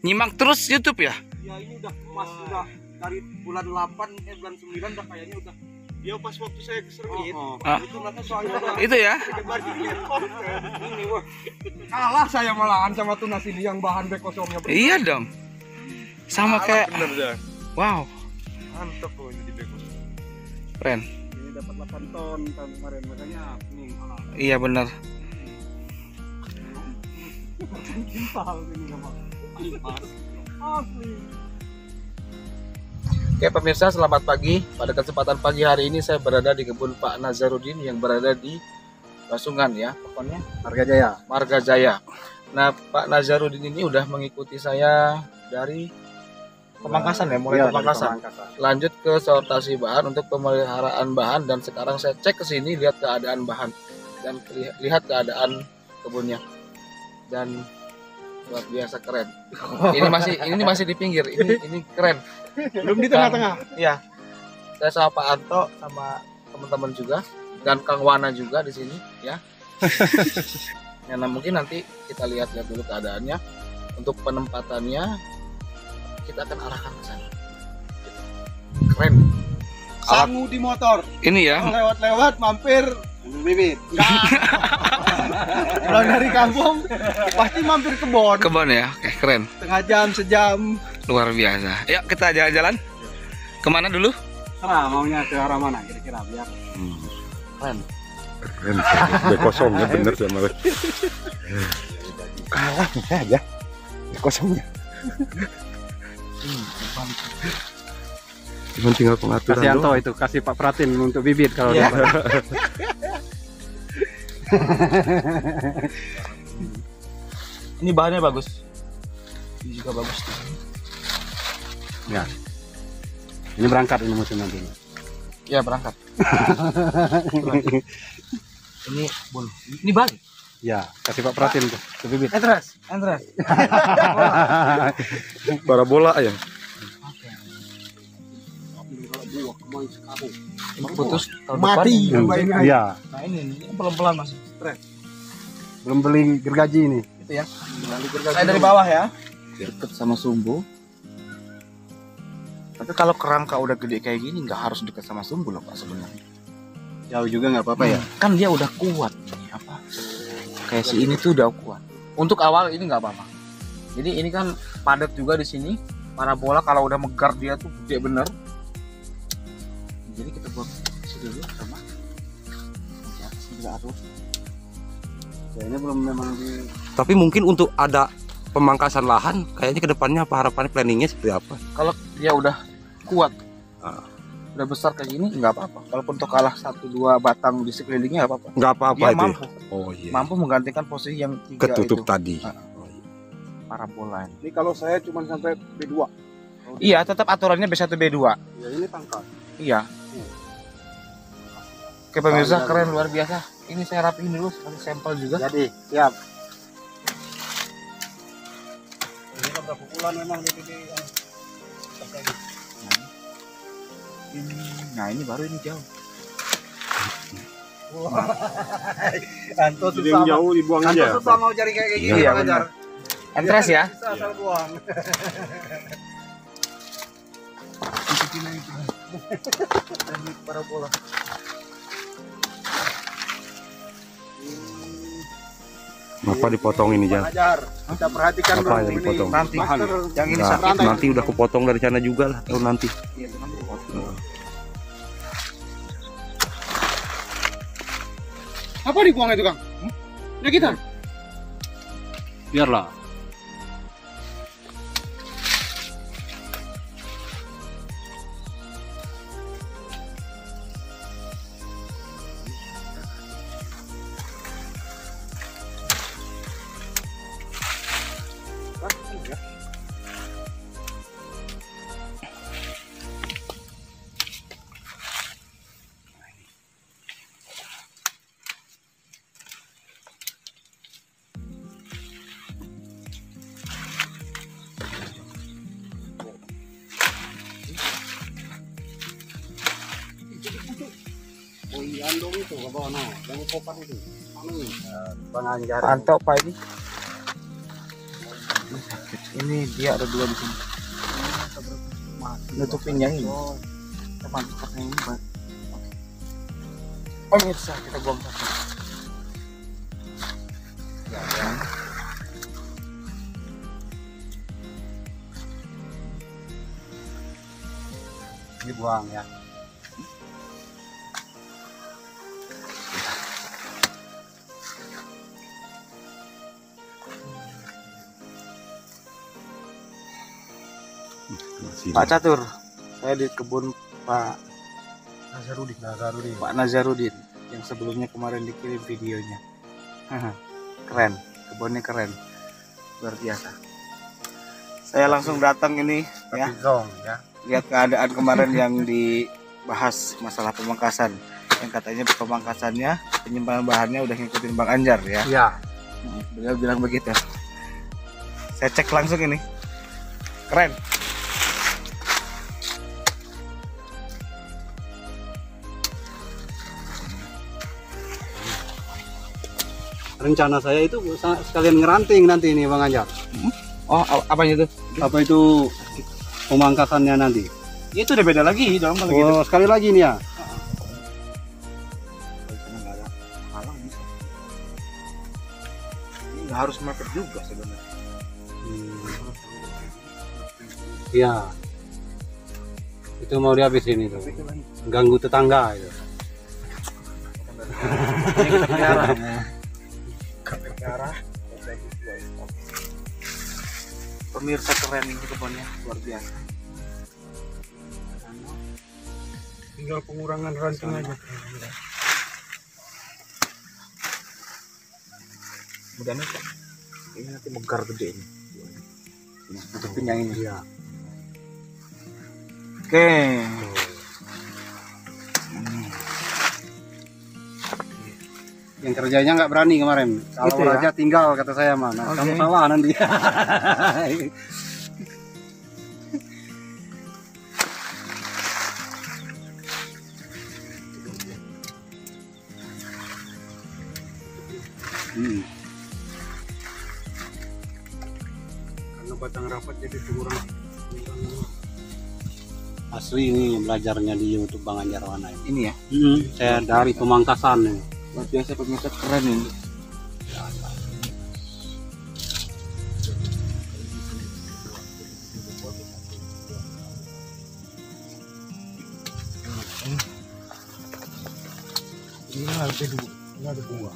nyimak terus YouTube ya? Ya ini udah pas udah dari bulan 8 eh bulan 9 udah kayaknya udah dia pas waktu saya kesermit Oh, Ah. itu nanti soalnya udah Itu ya? ini wah kalah saya malahan sama tunas ini yang bahan bek kosongnya Iya dong. Sama kayak bener ya wow, mantep loh ini di bek kosong keren. ini dapat 8 ton tahun kemarin makanya nih Iya benar. timpal ini sama Oke pemirsa selamat pagi. Pada kesempatan pagi hari ini saya berada di kebun Pak Nazarudin yang berada di Basungan ya Pokoknya. Harga jaya. Marga Jaya. Nah Pak Nazarudin ini udah mengikuti saya dari Pemangkasan ya mulai Iya, Pemangkasan. Pemangkasan. Lanjut ke sortasi bahan untuk pemeliharaan bahan Dan sekarang saya cek ke sini lihat keadaan bahan Dan li- lihat keadaan kebunnya. Dan luar biasa keren ini masih ini masih di pinggir ini ini keren belum di tengah-tengah Iya. Saya sama Pak Anto sama teman-teman juga dan Kang Wana juga di sini ya. ya nah, mungkin nanti kita lihat-lihat dulu keadaannya. Untuk penempatannya kita akan arahkan ke sana. Keren. Sangu di motor ini ya. lewat-lewat mampir bibit kalau dari kampung pasti mampir kebon Kebun ya. Oke, keren. setengah jam sejam Luar biasa. Yuk kita jalan-jalan. Ke mana dulu? Serah maunya ke arah mana kira-kira biar Keren. keren bek kosongnya bener sih malah kalah aja bek kosongnya Cuman tinggal pengaturan kasih Anto itu kasih Pak Pratin untuk bibit kalau Iya. Ini bahannya bagus. Ini juga bagus. ini berangkat ini musim nanti Ya berangkat. ini bulu. Ini balik. ya kasih Pak Pratin tuh ke bibit Entres, entres. bara bola ya Putus tahun mati depan. iya Nah ini, ini pelan-pelan masih. belum beli gergaji ini Itu ya. Saya dari bawah ya. Deket sama sumbu. Tapi kalau kerangka udah gede kayak gini nggak harus deket sama sumbu loh pak sebenarnya. jauh juga nggak apa-apa ya Kan dia udah kuat. Apa? Kayak si ini tuh udah kuat. Untuk awal ini nggak apa-apa. Jadi ini kan padat juga di sini. Parabola kalau udah megar dia tuh gede bener. Jadi kita buat sini dulu sama. Ya, bisa atur. ya, ini belum memang di tapi mungkin untuk ada pemangkasan lahan kayaknya ke depannya apa harapannya planningnya seperti apa kalau dia udah kuat Ah. udah besar kayak gini nggak apa-apa kalaupun untuk kalah satu dua batang di sekelilingnya nggak apa-apa nggak apa-apa dia itu ya? mampu oh iya mampu menggantikan posisi yang tiga ketutup itu tadi Ah. Oh, iya. parabola ini. ini kalau saya cuma sampai B2 iya tetap aturannya B1 B2 ya ini pangkat iya oke pemirsa keren luar biasa. Ini saya rapiin dulu kasih sampel juga. Jadi siap. Ini kan bulan memang di di nah ini baru ini jauh. Anto jadi yang jauh dibuang Anto aja. susah mau cari kayak gini Iya. Ajar. entres ya? Bisa asal buang. teknik parabola apa dipotong ini Ajar, kita perhatikan Apa yang ini. dipotong? nanti yang ini Nah, nanti udah kepotong dari sana juga lah tahun nanti Iya. Apa dibuang itu Kang? Hmm? Ya kita. Biarlah. Ke pak ini. Ini dia ada dua di sini. Nutupin yang ini. Teman katanya ini buat oh mirsa kita buang satu ya ya Dibuang ya. Pak Catur saya di kebun Pak Nazarudin. Nazarudin. Pak Nazarudin yang sebelumnya kemarin dikirim videonya keren kebunnya keren luar biasa saya langsung datang ini ya zong ya. lihat keadaan kemarin yang dibahas masalah pemangkasan yang katanya pemangkasannya penyimpanan bahannya udah ngikutin Bang Anjar ya Iya. beliau bilang begitu saya cek langsung ini keren Rencana saya itu sekalian ngeranting nanti ini Bang Anjar. oh a- apanya itu Apa itu pemangkasannya nanti? Ya, itu udah beda lagi dong kalau gitu Oh, sekali lagi nih ya. Nggak harus mepet juga sebenarnya. Iya. Itu mau dihabisin itu. Ganggu tetangga itu. Pelihara. Pemirsa keren ini kebunnya luar biasa. Tinggal pengurangan ranting aja. Pak. ini nanti megar gede ini. Ini tutupin yang ini. Iya. Oke. Yang kerjanya nggak berani kemarin. Kalau Gitu ya? raja tinggal kata saya mah. Nah, Oke. kamu salah nanti. Hmm. Karena batang rapat jadi kurang. Asli ini belajarnya di YouTube Bang Anjar Wana ini. Ini ya. Saya dari pemangkasan nih. Luar biasa pemirsa keren ini. Ini ada dua, ini ada dua.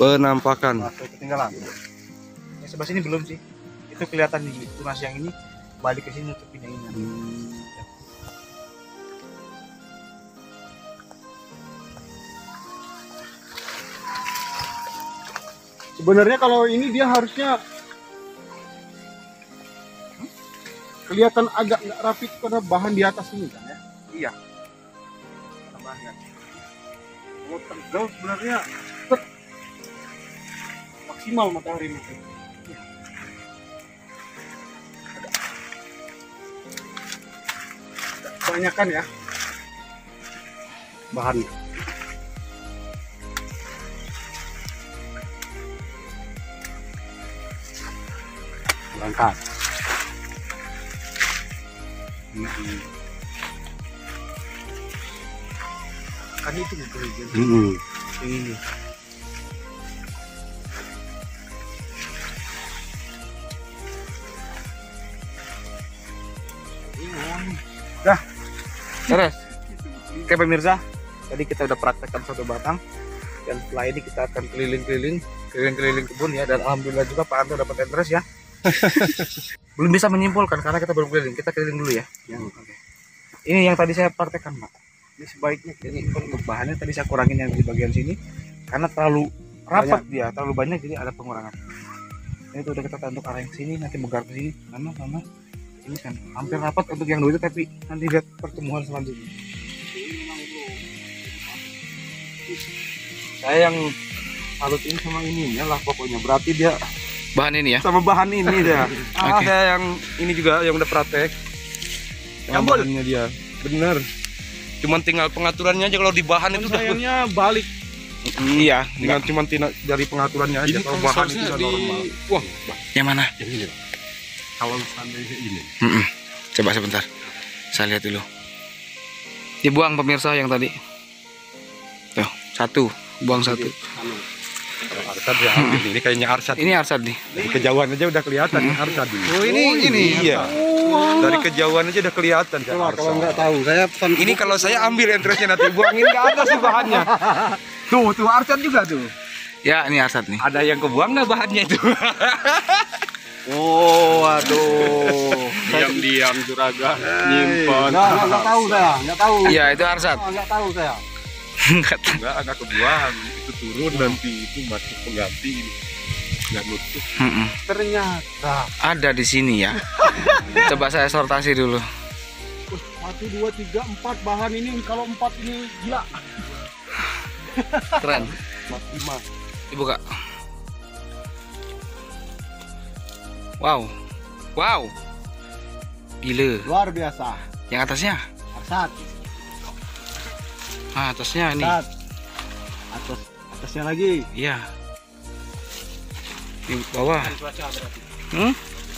Penampakan. Masuk ketinggalan. Yang sebelah sini belum sih. Itu kelihatan di tunas yang ini balik ke sini nutupin yang ini. Sebenarnya kalau ini dia harusnya kelihatan agak nggak rapi karena bahan di atas ini kan ya. Iya. Tambahan. Oh, tegal sebenarnya set. maksimal matahari itu. Iya. Banyak kan ya Berangkat. Kan itu. Hmm. Ini. Dah. Beres. Oke pemirsa, tadi kita udah praktekkan satu batang dan setelah ini kita akan keliling-keliling, keliling-keliling kebun ya dan alhamdulillah juga Pak Anto dapat interest ya. belum bisa menyimpulkan karena kita belum keliling, kita keliling dulu ya. Ini yang tadi saya praktekkan Pak. Ini sebaiknya ini untuk bahannya tadi saya kurangin yang di bagian sini karena terlalu rapat dia, terlalu banyak jadi ada pengurangan. Ini tuh udah kita untuk arah yang sini nanti megar ke sini sama sama ini kan hampir rapat untuk yang dua itu tapi nanti lihat pertemuan selanjutnya. Saya yang salut ini sama ini ya lah pokoknya berarti dia Bahan ini ya. sama bahan ini dia. Ah, saya yang ini juga yang udah praktek. Yang bahannya dia. Bener. Cuman tinggal pengaturannya aja kalau di bahan itu udah sayangnya balik Iya. Dengan cuma tina- dari pengaturannya aja. Ini Kalau bahan itu udah di normal. wah, Yang mana? yang ini. Kalau seandainya ini. Mm-mm. Coba sebentar. Saya lihat dulu. Dibuang pemirsa yang tadi. Tuh, satu. Buang satu. Kalau Arsad ya ambil ini kayaknya Arsad. Ini Arsad nih. Dari kejauhan aja udah kelihatan nih Arsad ini. Oh, ini ini. Iya. Dari kejauhan aja udah kelihatan kan Coba kalau Arsad. nggak tahu, saya pesan Ini kalau saya ambil entrance nanti buangin nggak ada sih bahannya. Tuh, tuh Arsad juga tuh. Ya, ini Arsad nih. Ada yang kebuang nggak bahannya itu? Oh, aduh. diam-diam juragan Nyimpen. Nggak, nggak, nggak tahu saya, nggak tahu. Iya, itu Arsad. Oh, nggak tahu saya. Enggak, agak kebuang. Itu turun nanti itu masuk pengganti. Nggak nutup. Mm-mm. Ternyata Ada di sini ya. Coba saya sortasi dulu. satu dua tiga empat bahan ini kalau empat ini gila Keren. lima. Dibuka. Wow. Wow. Gila. Luar biasa. Yang atasnya? Arsat, Ah, atasnya ini. Atas atasnya lagi. Iya. Di bawah. cuaca berarti Hmm?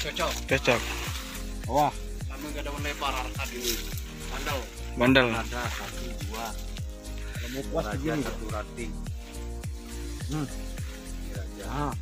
cocok Cocok. Wah, kami gak ada lebar arkat ini mandal Bandel. ada satu dua. Kalau mau puas begini. Satu rating. Hmm. Ya.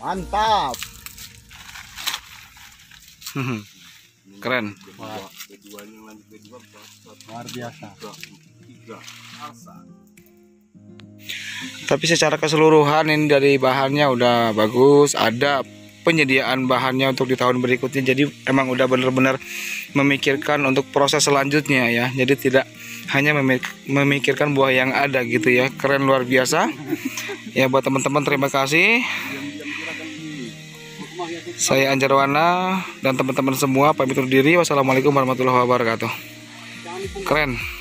Mantap. Hmm. Keren. Luar biasa. Tapi secara keseluruhan ini dari bahannya udah bagus, ada penyediaan bahannya untuk di tahun berikutnya. Jadi emang udah benar-benar memikirkan untuk proses selanjutnya ya. Jadi tidak hanya memik- memikirkan buah yang ada gitu ya. Keren luar biasa. Ya buat teman-teman terima kasih. Saya Anjarwana dan teman-teman semua pamit undur diri. Wassalamualaikum warahmatullahi wabarakatuh. Keren.